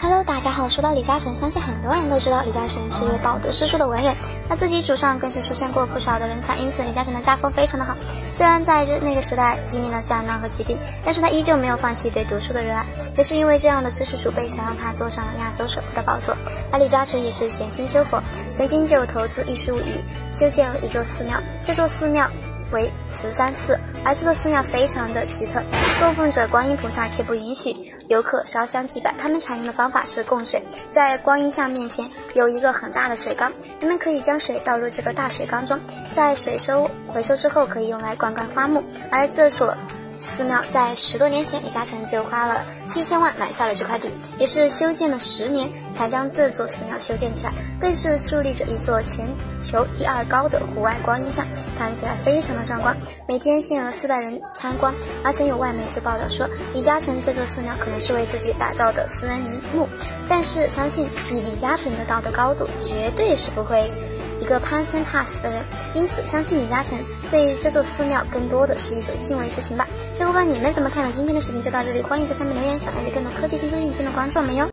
Hello，大家好。说到李嘉诚，相信很多人都知道李嘉诚是饱读诗书的文人，他自己祖上更是出现过不少的人才，因此李嘉诚的家风非常的好。虽然在这那个时代经历了战乱和疾病，但是他依旧没有放弃对读书的热爱。也是因为这样的知识储备，才让他坐上了亚洲首富的宝座。而李嘉诚也是潜心修佛，曾经就投资一十五亿修建了一座寺庙，这座寺庙。为慈山寺，而这个寺庙非常的奇特，供奉着观音菩萨，却不允许游客烧香祭拜。他们采用的方法是供水，在观音像面前有一个很大的水缸，人们可以将水倒入这个大水缸中，在水收回收之后，可以用来灌溉花木。而这所。寺庙在十多年前，李嘉诚就花了七千万买下了这块地，也是修建了十年才将这座寺庙修建起来，更是树立着一座全球第二高的户外观音像，看起来非常的壮观，每天限额四百人参观。而且有外媒就报道说，李嘉诚这座寺庙可能是为自己打造的私人陵墓，但是相信以李嘉诚的道德高度，绝对是不会。一个攀升怕死的人，因此相信李嘉诚对这座寺庙更多的是一种敬畏之情吧。小伙伴，你们怎么看呢？今天的视频就到这里，欢迎在下面留言，想了解更多科技新资讯，记得关注我们哟。